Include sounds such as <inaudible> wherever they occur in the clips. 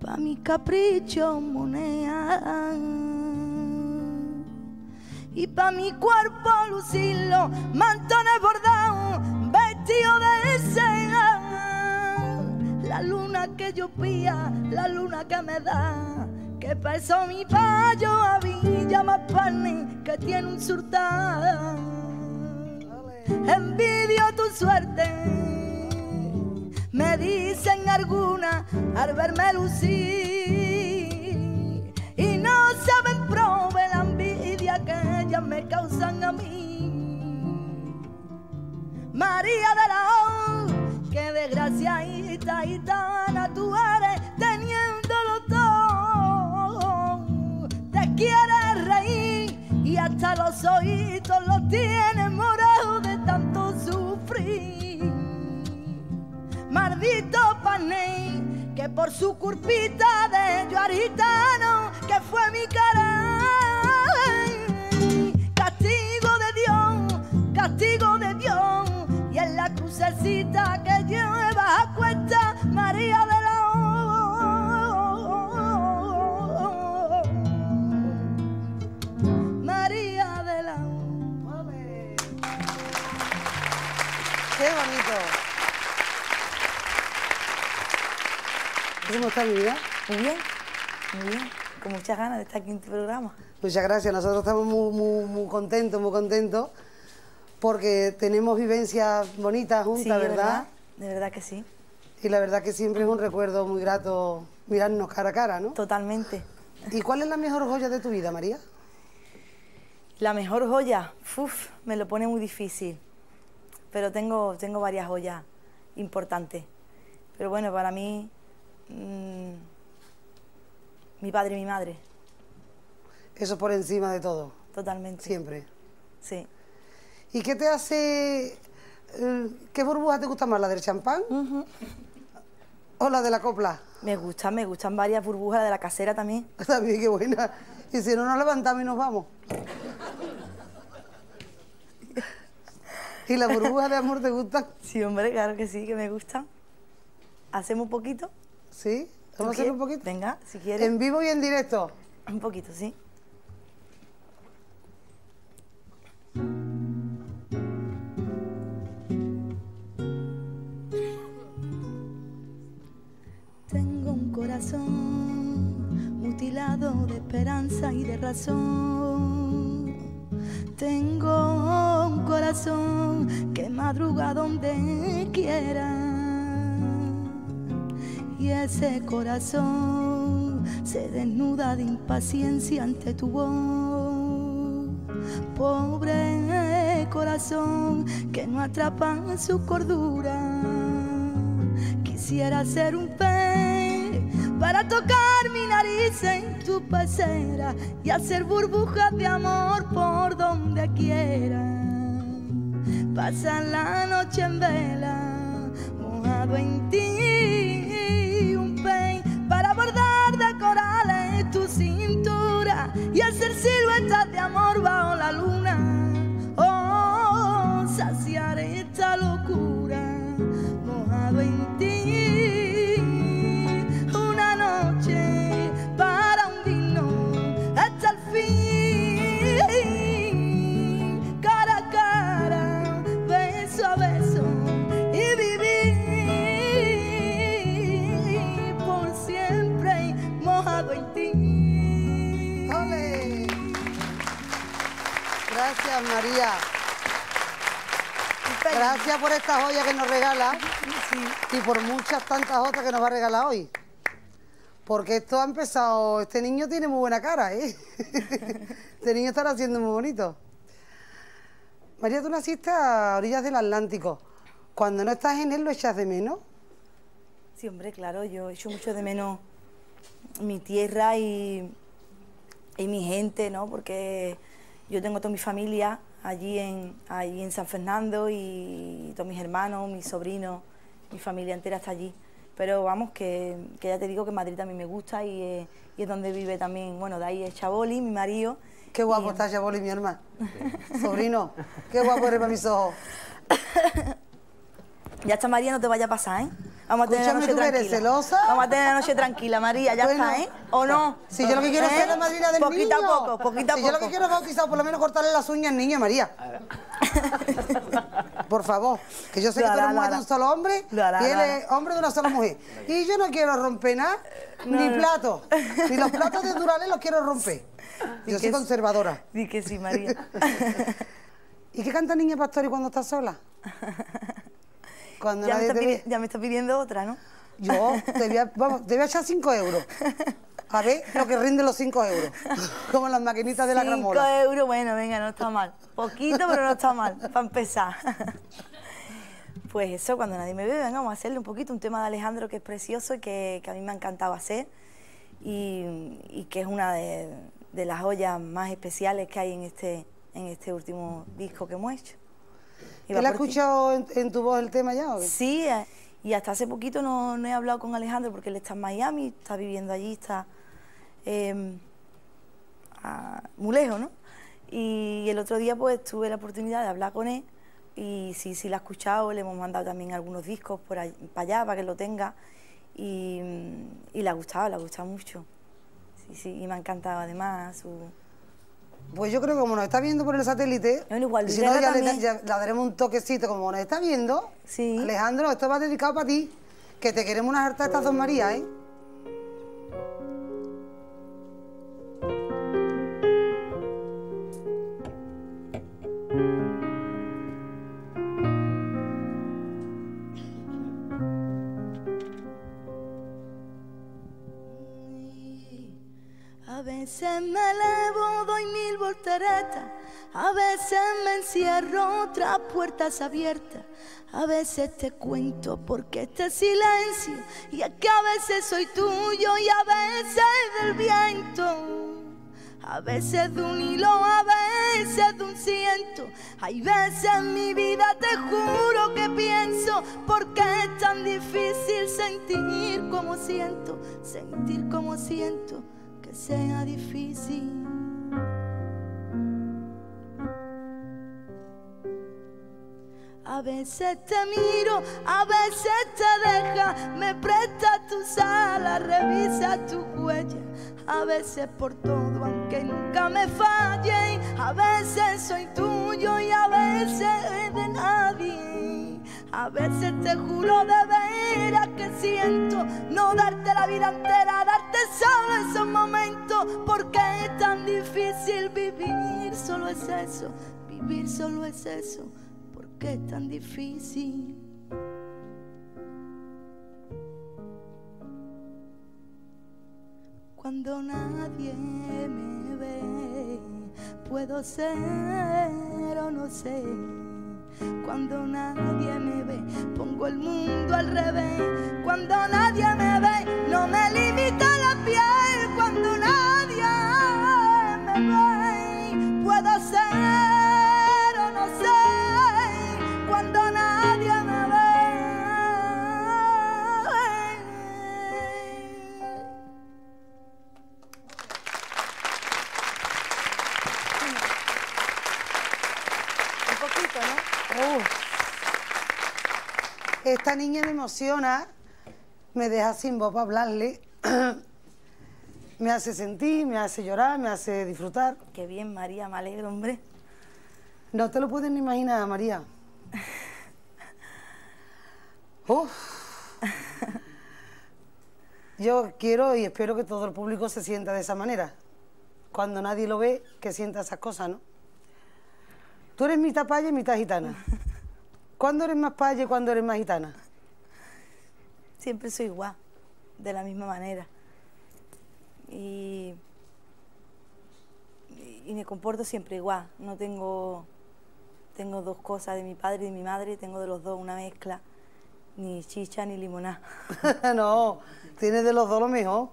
pa' mi capricho moneda y pa' mi cuerpo lucirlo, mantones bordados, vestido de seda. La luna que yo pía, la luna que me da, que peso mi payo a Villa más que tiene un surtado. Envidio tu suerte, me dicen alguna al verme lucir y no saben probar la envidia que ellas me causan a mí. María de la O, que desgraciadita y tan tú eres teniéndolo todo. Te quieres reír y hasta los oídos los tienes por su curpita de yoaritano que fue mi cara. Castigo de Dios, castigo de Dios, y en la crucecita que lleva a cuesta María de la O. María de la O. ¡Qué bonito! ¿Cómo está mi vida? Muy bien, muy bien. Con muchas ganas de estar aquí en tu programa. Muchas gracias, nosotros estamos muy, muy, muy contentos, muy contentos, porque tenemos vivencias bonitas juntas, Sí, de ¿verdad? De verdad que sí, Y la verdad que siempre es un recuerdo muy grato mirarnos cara a cara, ¿no? totalmente. ¿Y cuál es la mejor joya de tu vida, María? La mejor joya, uf, me lo pone muy difícil. Pero tengo, tengo varias joyas importantes. Pero bueno, para mí, mm, mi padre y mi madre, Eso por encima de todo, totalmente. siempre. Sí. ¿Y qué te hace... eh, ¿Qué burbuja te gusta más, la del champán o la de la copla? Me gustan, me gustan varias burbujas de la casera también. <laughs> También, qué buena. Y si no nos levantamos y nos vamos. ¿Y la burbuja de amor te gusta? Sí, hombre, claro que sí, que me gustan. ¿Hacemos un poquito? ¿Sí? ¿Tú ¿Vamos a hacer un poquito? Venga, si quieres. En vivo y en directo. Un poquito, sí. Tengo un corazón mutilado de esperanza y de razón. Tengo un corazón que madruga donde quiera. Y ese corazón se desnuda de impaciencia ante tu voz. Pobre corazón que no atrapa su cordura. Quisiera ser un pez para tocar mi nariz en tu pecera y hacer burbujas de amor por donde quiera. Pasar la noche en vela, mojado en ti, amor bajo la luna. Por esta joya que nos regala y por muchas tantas otras que nos va a regalar hoy. Porque esto ha empezado, este niño tiene muy buena cara, ¿eh? <laughs> Este niño está haciendo muy bonito. María, tú naciste a orillas del Atlántico. Cuando no estás en él, ¿lo echas de menos? Sí, hombre, claro, yo echo mucho de menos mi tierra y, y mi gente, ¿no? Porque yo tengo toda mi familia allí en, allí en San Fernando y todos mis hermanos, mis sobrinos, mi familia entera está allí. Pero vamos, que, que ya te digo que Madrid también me gusta y, eh, y es donde vive también, bueno, de ahí es Chaboli, mi marido. Qué guapo está Chaboli, mi hermano. Sobrino, qué guapo eres para mis ojos. <laughs> Ya está, María, no te vaya a pasar, ¿eh? Vamos a tener la Escúchame, noche ¿tú eres tranquila. celosa? Vamos a tener la noche tranquila, María, ya Bueno, está, ¿eh? ¿O no? Si yo lo que quiero es ¿Eh? ser la madrina del poquito niño. a poco, poquito a si poco. yo lo que quiero es bautizar, por lo menos cortarle las uñas al niño, María. <laughs> Por favor, que yo sé Lo que tú eres mujer de un solo hombre y él es hombre de una sola mujer. <laughs> Y yo no quiero romper nada, ni platos. Ni los platos de <laughs> Durales los quiero romper. Yo soy conservadora. Di que sí, María. ¿Y qué canta Niña Pastori cuando está sola? Cuando ya, me está ya me pidiendo otra, ¿no? Yo <laughs> te voy, a, vamos, te voy a echar 5 euros. A ver lo que rinden los 5 euros. <laughs> Como las maquinitas de la Cinco gramola. euros, bueno, venga, no está mal. Poquito, pero no está mal, para empezar. <laughs> Pues eso, cuando nadie me ve, venga, vamos a hacerle un poquito un tema de Alejandro que es precioso y que, que a mí me ha encantado hacer y, y que es una de, de las joyas más especiales que hay en este, en este último disco que hemos hecho. Va ¿Él ha escuchado en, en tu voz el tema ya o qué? Sí, eh, y hasta hace poquito no, no he hablado con Alejandro porque él está en Miami, está viviendo allí, está eh, a- muy lejos, ¿no? Y el otro día pues tuve la oportunidad de hablar con él y sí, sí la ha escuchado, le hemos mandado también algunos discos por ahí- para allá para que lo tenga y, y le ha gustado, le ha gustado mucho. Sí, sí, y me ha encantado además su... Pues yo creo que como nos está viendo por el satélite, Bueno, igual si no le, ya le daremos un toquecito como nos está viendo. Sí. Alejandro, esto va dedicado para ti, que te queremos unas hartas estas dos Marías, ¿eh? A veces me encierro tras puertas abiertas. A veces te cuento porque este silencio. Y es que a veces soy tuyo y a veces del viento. A veces de un hilo, a veces de un ciento. Hay veces en mi vida, te juro que pienso, porque es tan difícil sentir como siento, sentir como siento, que sea difícil. A veces te miro, a veces te deja, me presta tus alas, revisa tu huella. A veces por todo, aunque nunca me falle. A veces soy tuyo y a veces de nadie. A veces te juro de veras que siento no darte la vida entera, darte solo esos momentos, porque es tan difícil vivir, solo es eso, vivir solo es eso, porque es tan difícil. Cuando nadie me ve, puedo ser o no sé. Cuando nadie me ve, pongo el mundo al revés. Cuando nadie me ve, no me limita Esta niña me emociona, me deja sin voz para hablarle, <clears throat> me hace sentir, me hace llorar, me hace disfrutar. Qué bien, María, me alegro, hombre. No te lo puedes ni imaginar, María. <laughs> Uf. Yo quiero y espero que todo el público se sienta de esa manera. Cuando nadie lo ve, que sienta esas cosas, ¿no? Tú eres mitad paya y mitad gitana. <laughs> ¿Cuándo eres más paya y cuándo eres más gitana? Siempre soy igual, de la misma manera. Y, me comporto siempre igual. No tengo, tengo dos cosas de mi padre y de mi madre, tengo de los dos una mezcla. Ni chicha ni limonada. <laughs> no, tienes de los dos lo mejor.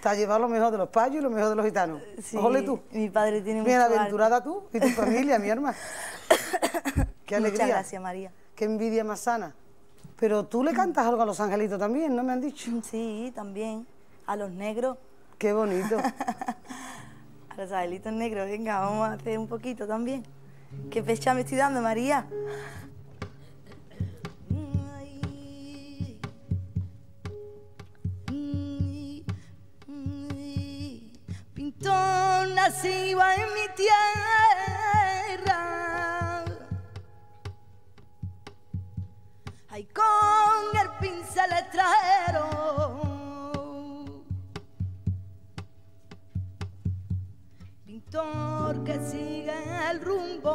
Te has llevado lo mejor de los payos y lo mejor de los gitanos. Sí, Ole tú. Mi padre tiene mucho Bienaventurada tú y tu familia, mi hermana. <coughs> Qué alegría. Muchas gracias, María. Qué envidia más sana. Pero tú le cantas algo a los angelitos también, ¿no me han dicho? Sí, también. A los negros, Qué bonito. <laughs> a los angelitos negros. Venga, vamos a hacer un poquito también. ¿Qué fecha me estoy dando, María? La en mi tierra. Ay, con el pincel extranjero. Pintor que sigue el rumbo.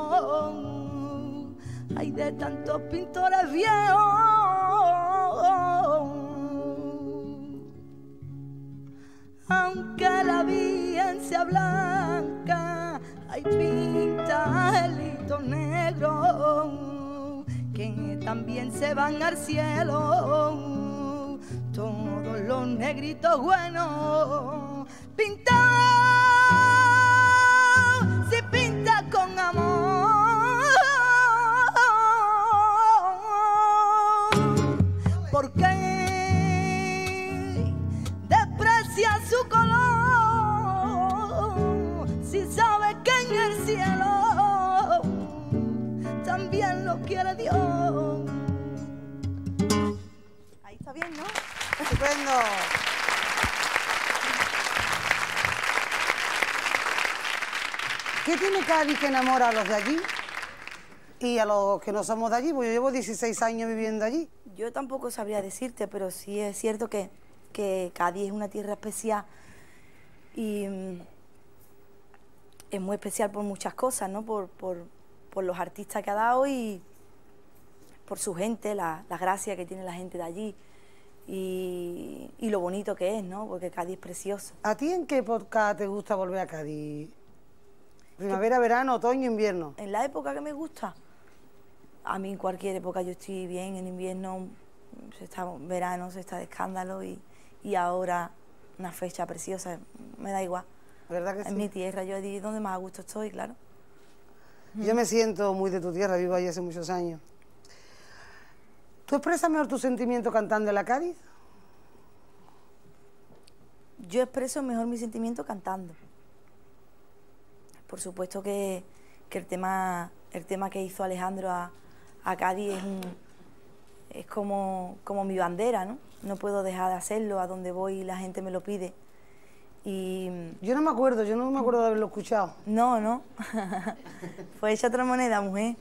Ay, de tantos pintores viejos. Aunque la sea blanca, hay pintalitos negros que también se van al cielo. Todos los negritos buenos pintan, si pinta con amor. ¿Qué tiene Cádiz que enamora a los de allí? Y a los que no somos de allí, porque yo llevo 16 años viviendo allí. Yo tampoco sabría decirte, pero sí es cierto que que Cádiz es una tierra especial y mm, es muy especial por muchas cosas, ¿no? Por, los artistas que ha dado y por su gente, la, gracia que tiene la gente de allí y, lo bonito que es, ¿no? Porque Cádiz es precioso. ¿A ti en qué época te gusta volver a Cádiz? Primavera, verano, otoño, invierno. En la época que me gusta. A mí en cualquier época yo estoy bien, en invierno se está verano, se está de escándalo y, y ahora una fecha preciosa, me da igual. ¿Verdad que en mi tierra, yo allí donde más a gusto estoy, claro. Yo me siento muy de tu tierra, vivo allí hace muchos años. ¿Tú expresas mejor tu sentimiento cantando en la Cádiz? Yo expreso mejor mi sentimiento cantando. Por supuesto que, el, tema, el tema que hizo Alejandro a, a Cádiz es, es como, como mi bandera, ¿no? no puedo dejar de hacerlo, a donde voy la gente me lo pide. Y... Yo no me acuerdo, yo no me acuerdo de haberlo escuchado. No, no. <laughs> Fue hecha otra moneda, mujer.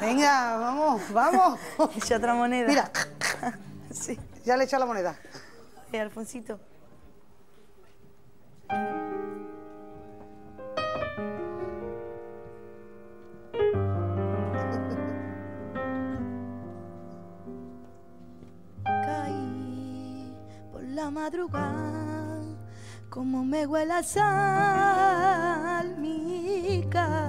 Venga, vamos, vamos. <laughs> Hecha otra moneda. Mira. sí. Ya le he echado la moneda. Hey, Alfonsito. la madrugada, como me huele a sal, mi caí,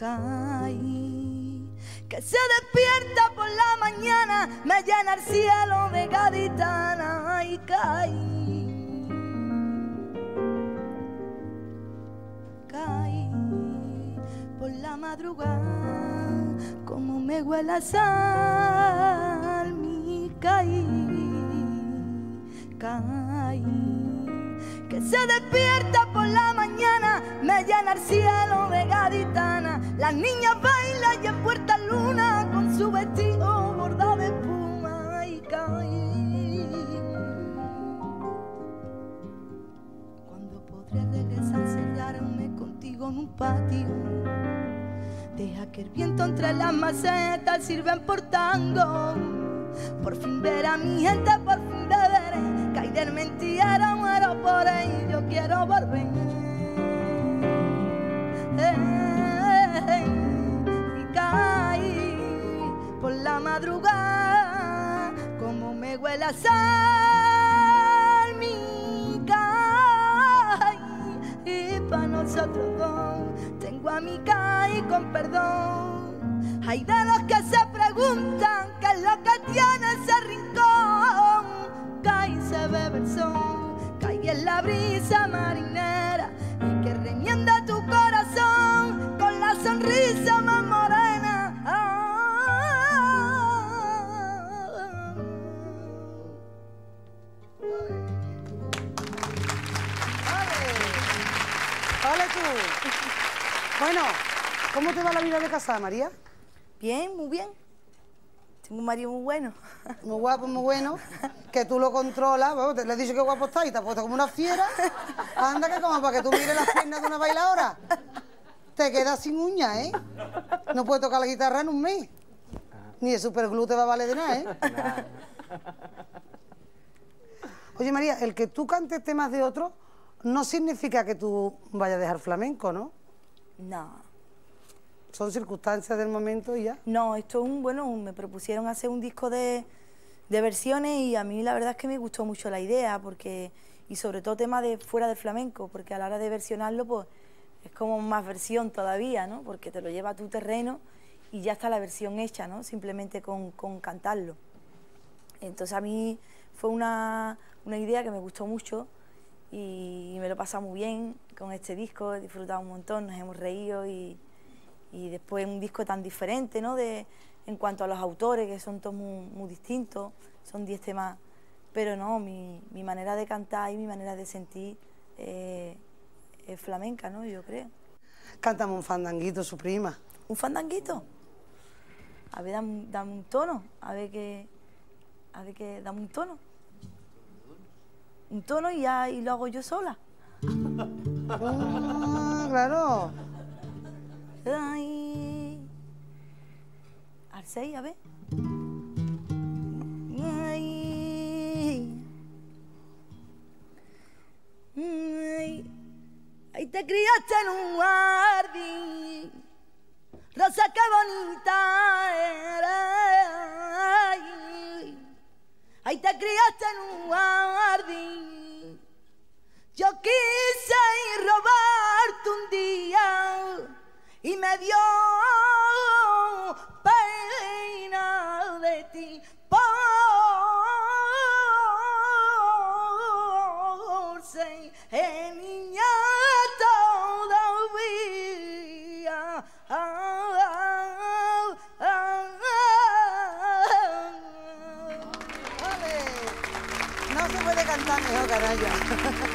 caí. Que se despierta por la mañana, me llena el cielo de gaditana y caí. Caí por la madrugada, como me huele a sal, mi caí que se despierta por la mañana, me llena el cielo de gaditana. Las niñas bailan y en puerta luna con su vestido bordado de espuma y caí. Cuando podré regresar, encerrarme contigo en un patio. Deja que el viento entre las macetas sirven por tango. Por fin ver a mi gente, por fin del mentira, muero por ello, quiero volver. y caí por la madrugada, como me huele a sal, Bueno, ¿cómo te va la vida de casa, María? Bien, muy bien. Tengo un marido muy bueno. <laughs> Muy guapo, muy bueno, que tú lo controlas, te le he dicho que guapo está y te has puesto como una fiera. Anda que como para que tú mires las piernas de una bailadora. Te quedas sin uñas, ¿eh? No puedes tocar la guitarra en un mes. Ni el superglue te va a valer de nada, ¿eh? Oye, María, el que tú cantes temas de otros no significa que tú vayas a dejar flamenco, ¿no? No. Son circunstancias del momento y ya. No, esto es un, bueno, me propusieron hacer un disco de, de versiones y a mí la verdad es que me gustó mucho la idea, porque, y sobre todo tema de fuera del flamenco, porque a la hora de versionarlo, pues es como más versión todavía, ¿no? Porque te lo lleva a tu terreno y ya está la versión hecha, ¿no? Simplemente con, con cantarlo. Entonces a mí fue una, una idea que me gustó mucho y me lo he pasado muy bien con este disco, he disfrutado un montón, nos hemos reído y, y después un disco tan diferente, ¿no? De, en cuanto a los autores, que son todos muy, muy distintos, son 10 temas, pero no, mi, mi, manera de cantar y mi manera de sentir eh, es flamenca, ¿no? Yo creo. Cántame un fandanguito, su prima. ¿Un fandanguito? A ver, dame, dame un tono, a ver qué, a ver qué, dame un tono. Un tono y ya y lo hago yo sola. Ah, claro. Ay. Al 6, a ver. Ay. Ay. Ahí te criaste en un jardín. Rosa, qué bonita era. Ahí te criaste en un jardín. Yo quise ir robarte un día y me dio Thank <laughs> you.